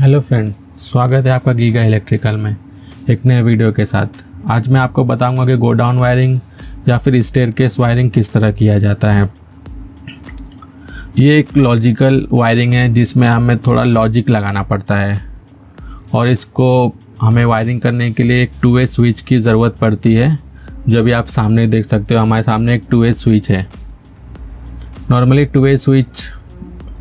Hello friend, स्वागत है आपका गीगा इलेक्ट्रिकल में, एक नए वीडियो के साथ। आज मैं आपको बताऊँगा कि गोडाउन वायरिंग या फिर स्टेयर केस वायरिंग किस तरह किया जाता है। ये एक लॉजिकल वायरिंग है, जिसमें हमें थोड़ा लॉजिक लगाना पड़ता है, और इसको हमें वायरिंग करने के लिए एक टू वे स्विच की ज़रूरत पड़ती है। जो भी आप सामने देख सकते हो, हमारे सामने एक टू वे स्विच है। नॉर्मली टू वे स्विच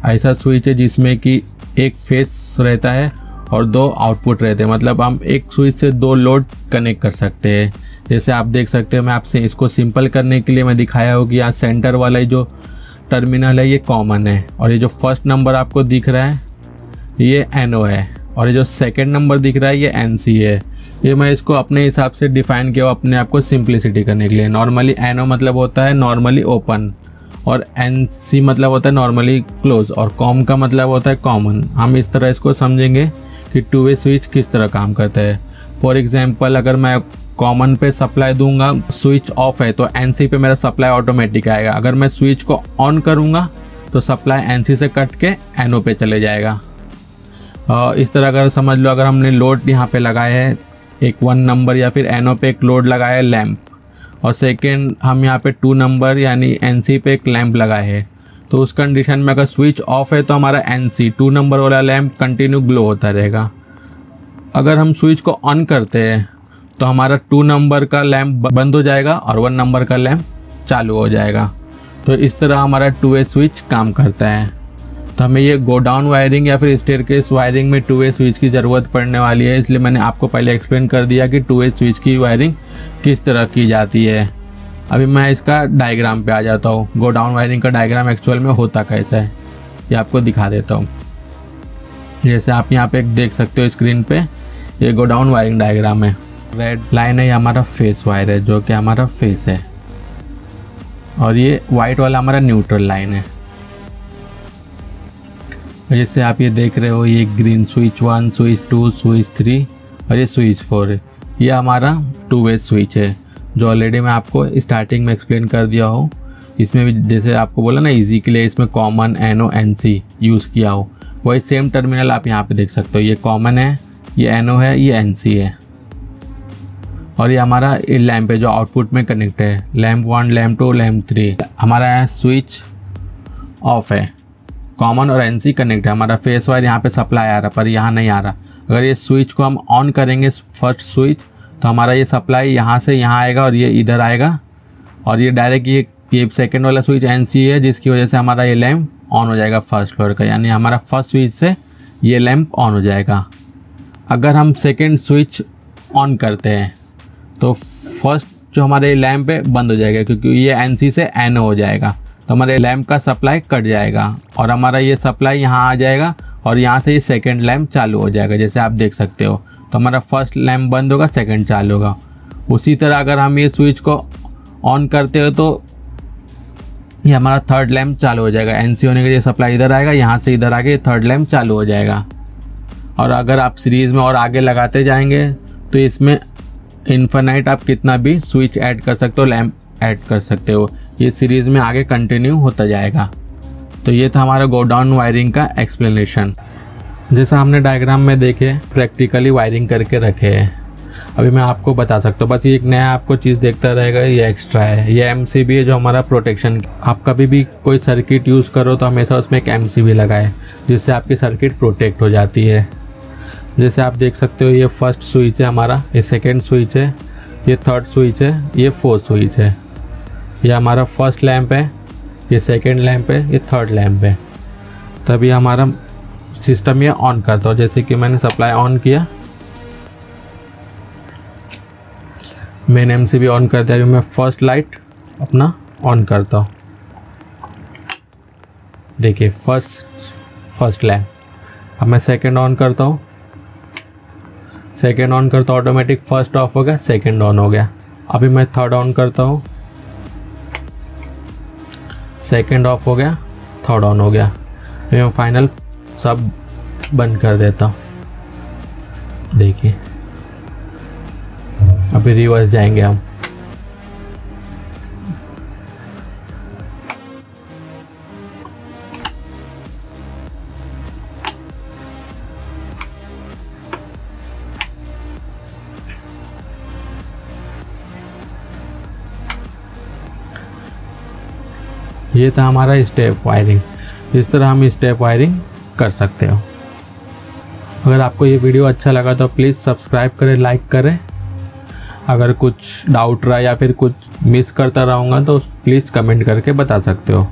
ऐसा स्विच है जिसमें कि एक फेस रहता है और दो आउटपुट रहते हैं। मतलब हम एक स्विच से दो लोड कनेक्ट कर सकते हैं। जैसे आप देख सकते हो, मैं आपसे इसको सिंपल करने के लिए मैं दिखाया हूँ कि यहाँ सेंटर वाला जो टर्मिनल है, ये कॉमन है। और ये जो फ़र्स्ट नंबर आपको दिख रहा है, ये एनओ है। और ये जो सेकेंड नंबर दिख रहा है, ये एनसी है। ये मैं इसको अपने हिसाब से डिफाइन किया अपने आप को सिंप्लिसिटी करने के लिए। नॉर्मली एन मतलब होता है नॉर्मली ओपन। और एन सी मतलब होता है नॉर्मली क्लोज और कॉम का मतलब होता है कॉमन हम इस तरह इसको समझेंगे कि टू वे स्विच किस तरह काम करता है। फॉर एग्ज़ाम्पल अगर मैं कॉमन पे सप्लाई दूँगा स्विच ऑफ़ है तो एन सी पे मेरा सप्लाई ऑटोमेटिक आएगा। अगर मैं स्विच को ऑन करूँगा तो सप्लाई एन सी से कट के एन ओ पे चले जाएगा। इस तरह अगर समझ लो, अगर हमने लोड यहाँ पे लगाए है, एक वन नंबर या फिर एन ओ पे एक लोड लगाया है लैम्प और सेकेंड हम यहाँ पे टू नंबर यानी एन सी पे एक लैंप लगाए हैं। तो उस कंडीशन में अगर स्विच ऑफ़ है तो हमारा एन सी टू नंबर वाला लैंप कंटिन्यू ग्लो होता रहेगा। अगर हम स्विच को ऑन करते हैं तो हमारा टू नंबर का लैम्प बंद हो जाएगा और वन नंबर का लैम्प चालू हो जाएगा। तो इस तरह हमारा टू वे स्विच काम करता है। तो हमें ये गोडाउन वायरिंग या फिर स्टेयर वायरिंग में टू वे स्विच की ज़रूरत पड़ने वाली है, इसलिए मैंने आपको पहले एक्सप्लेन कर दिया कि टू वे स्विच की वायरिंग किस तरह की जाती है। अभी मैं इसका डायग्राम पे आ जाता हूँ। गोडाउन वायरिंग का डायग्राम एक्चुअल में होता कैसा है, ये आपको दिखा देता हूँ। जैसे आप यहाँ पे देख सकते हो स्क्रीन पे, ये गोडाउन वायरिंग डायग्राम है। रेड लाइन है, ये हमारा फेस वायर है, जो कि हमारा फेस है। और ये वाइट वाला हमारा न्यूट्रल लाइन है। जैसे आप ये देख रहे हो, ये green switch one switch two switch three और ये स्विच फोर ये हमारा टू वे स्विच है, जो ऑलरेडी मैं आपको स्टार्टिंग में एक्सप्लेन कर दिया हूँ। इसमें भी जैसे आपको बोला ना इजी के लिए इसमें common N O N C use किया हो। वही सेम टर्मिनल आप यहाँ पे देख सकते हो। ये कॉमन है, ये एन ओ है, ये एन सी है। और ये हमारा लैम्प है जो आउटपुट में कनेक्ट है। Lamp one lamp two lamp three हमारा यहाँ स्विच ऑफ़ है। कॉमन और एन सी कनेक्ट है। हमारा फेस वायर यहाँ पे सप्लाई आ रहा, पर यहाँ नहीं आ रहा। अगर ये स्विच को हम ऑन करेंगे फ़र्स्ट स्विच तो हमारा ये सप्लाई यहाँ से यहाँ आएगा और ये इधर आएगा। और ये डायरेक्ट ये ये सेकेंड वाला स्विच एन सी है, जिसकी वजह से हमारा ये लैम्प ऑन हो जाएगा फ़र्स्ट फ्लोर का। यानी हमारा फ़र्स्ट स्विच से ये लैम्प ऑन हो जाएगा। अगर हम सेकेंड स्विच ऑन करते हैं तो फ़र्स्ट जो हमारे लैम्प है, बंद हो जाएगा, क्योंकि ये एन सी से एन हो जाएगा। तो हमारे लैम्प का सप्लाई कट जाएगा और हमारा ये सप्लाई यहाँ आ जाएगा और यहाँ से ये सेकेंड लैम्प चालू हो जाएगा, जैसे आप देख सकते हो। तो हमारा फ़र्स्ट लैम्प बंद होगा सेकेंड चालू होगा। उसी तरह अगर हम ये स्विच को ऑन करते हो तो ये हमारा थर्ड लैम्प चालू हो जाएगा। एनसी होने के लिए सप्लाई इधर आएगा, यहाँ से इधर आके थर्ड लैम्प चालू हो जाएगा। और अगर आप सीरीज़ में और आगे लगाते जाएँगे तो इसमें इन्फानाइट आप कितना भी स्विच ऐड कर सकते हो, लैम्प ऐड कर सकते हो। ये सीरीज़ में आगे कंटिन्यू होता जाएगा। तो ये था हमारा गोडाउन वायरिंग का एक्सप्लेनेशन जैसा हमने डायग्राम में देखे प्रैक्टिकली वायरिंग करके रखे हैं। अभी मैं आपको बता सकता हूँ, बस ये एक नया आपको चीज़ देखता रहेगा, ये एक्स्ट्रा है। ये एमसीबी है जो हमारा प्रोटेक्शन आप कभी भी कोई सर्किट यूज़ करो तो हमेशा उसमें एक एम लगाए, जिससे आपकी सर्किट प्रोटेक्ट हो जाती है। जैसे आप देख सकते हो, ये फ़र्स्ट स्विच है हमारा, ये सेकेंड स्विच है, ये थर्ड स्विच है, ये फोर्थ स्विच है। ये हमारा फ़र्स्ट लैम्प है, ये सेकेंड लैम्प है, ये थर्ड लैम्प है। तभी हमारा सिस्टम ये ऑन करता हूँ, जैसे कि मैंने सप्लाई ऑन किया। मेन एम सी भी ऑन कर दिया, अभी मैं फ़र्स्ट लाइट अपना ऑन करता हूँ। देखिए फ़र्स्ट फ़र्स्ट लैम्प अब मैं सेकेंड ऑन करता हूँ। सेकेंड ऑन करता हूँ ऑटोमेटिक फ़र्स्ट ऑफ़ हो गया सेकेंड ऑन हो गया। अभी मैं थर्ड ऑन करता हूँ। सेकेंड ऑफ़ हो गया, थर्ड ऑन हो गया। मैं फाइनल सब बंद कर देता हूँ। देखिए। अभी रिवर्स जाएँगे हम। ये था हमारा स्टेप वायरिंग इस तरह हम स्टेप वायरिंग कर सकते हो। अगर आपको ये वीडियो अच्छा लगा तो प्लीज़ सब्सक्राइब करें लाइक करें। अगर कुछ डाउट रहा या फिर कुछ मिस करता रहूँगा तो प्लीज़ कमेंट करके बता सकते हो।